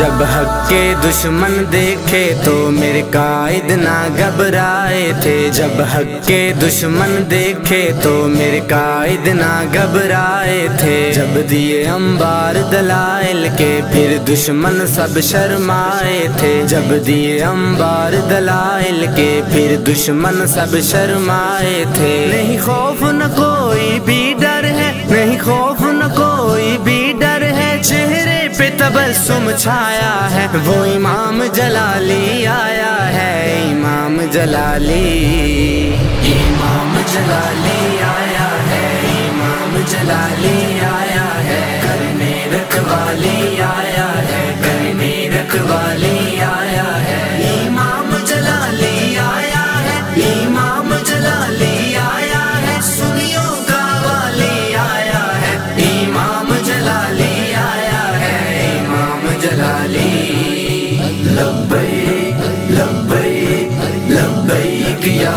जब हक के दुश्मन देखे तो मेरे कायद ना घबराए थे। जब हक के दुश्मन देखे तो मेरे कायद ना घबराए थे। जब दिए अंबार दलाइल के, फिर दुश्मन सब शर्माए थे। जब दिए अंबार दलाइल के, फिर दुश्मन सब शर्माए थे। नहीं खौफ न कोई भी डर है, नहीं खौफ तबस्सुम छाया है, वो इमाम जलाली आया है, इमाम जलाली। इमाम जलाली आया है, इमाम जलाली।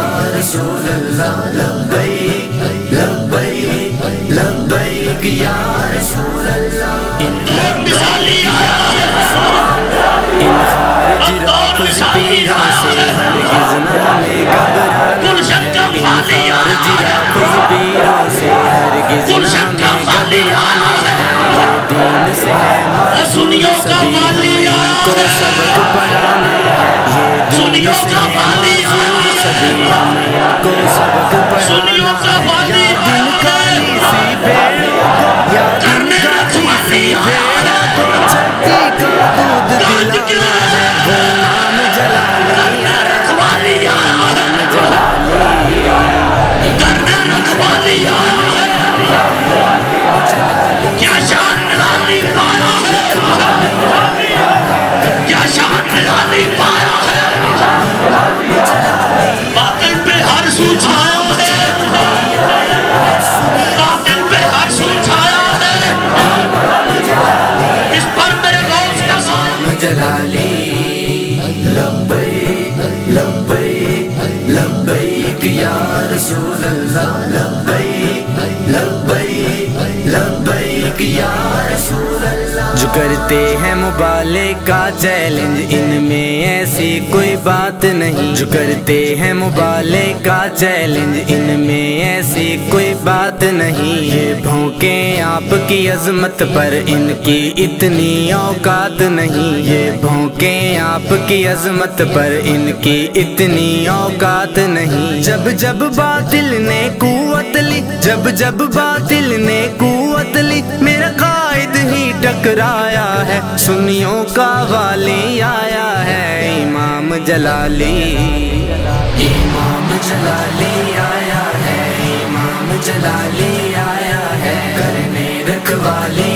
न हमें घबराना ये दीन से है मासूम सभी को सबक पढ़ाना ये दीन से है। मासूम सभी को सबक पढ़ाना या दिन काली सी भेड़ या दिन काली सी भेड़ जो करते हैं मुबाले का चैलेंज इनमें ऐसी कोई बात नहीं। जो करते हैं मुबाले का चैलेंज इनमें ऐसी कोई बात नहीं। ये भौंके आपकी अजमत पर, इनकी इतनी औकात नहीं। ये भौंके आपकी अजमत पर, इनकी इतनी औकात नहीं। जब जब बातिल ने कुवत ली, जब जब बातिल ने कुवत ली, मेरा कायद ही टकराया है। सुनियों का वाली आया है। इमाम जलाली। इमाम जलाली आया है। इमाम जलाली आया है। करने रखवाली।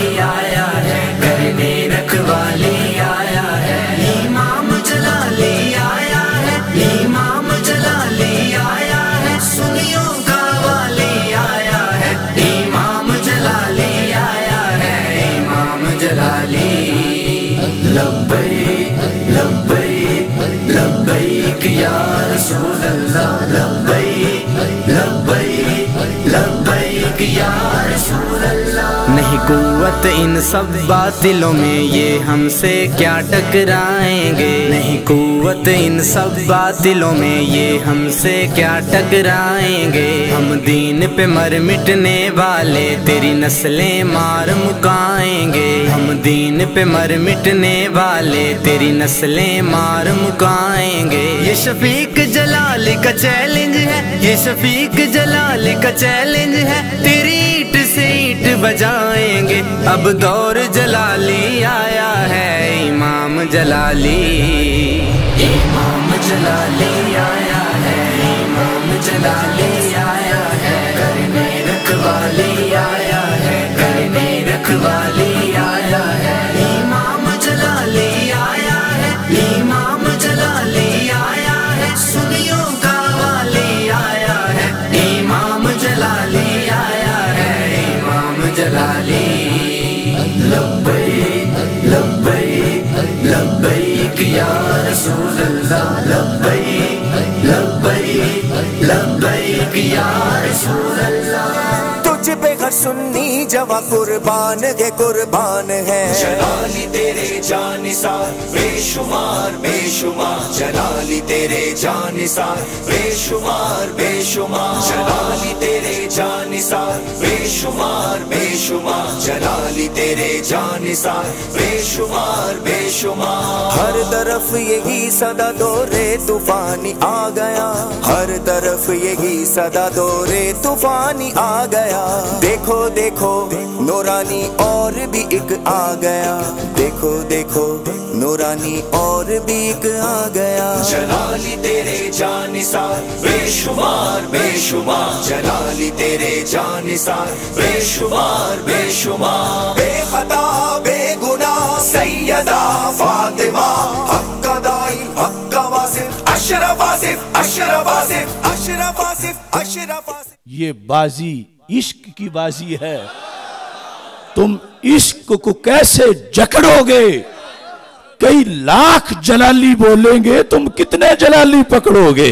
नहीं कुवत इन सब बातिलों में ये हमसे क्या टकराएँगे? नहीं कुत इन सब बातिलों में ये हमसे क्या टकराएँगे? हम दीन पे मर मिटने वाले, तेरी नस्लें मार मुकाएँगे। हम दीन पे मर मिटने वाले, तेरी नस्लें मार मुकाएँगे। ये शफीक जलाल का चैलेंज है, ये शफीक जलाल का चैलेंज है। तेरी ईट से ईट बजाएँगे अब दौर जलाली आया है इमाम जलाली। इमाम जलाली आया है इमाम जलाली। अल्लाह लब्बई लब्बई लब्बई या रसूल अल्लाह तुझ पे हर सुन्नी जवा कुर्बान है कुर्बान है। जलाली तेरे जानिसार बेशुमार बेशुमार। जलाली तेरे जानिसार बेशुमार बेशुमार। जलाली तेरे जानिसार बेशुमार बेशुमार। जलाली तेरे जानिसार बेशुमार बेशुमार। हर तरफ़ यही सदा दौरे तूफानी आ गया। हर तरफ़ यही सदा दौरे तूफानी आ गया। देखो देखो नूरानी और भी एक आ गया। देखो देखो नूरानी और भी एक आ गया। जलाली तेरे जानिसार बेशुमार बेशुमार। जलाली तेरे जानिसार बेशुमार बेशुमार। बेखता बेगुना सैयदा फातिमा। हक्का दाई हक्का वासिफ अशरफ आसिफ अशरफ आसिफ अशरफ आसिफ अशरफ आसिफ ये बाजी इश्क की बाजी है। तुम इश्क को कैसे जकड़ोगे? कई लाख जलाली बोलेंगे तुम कितने जलाली पकड़ोगे?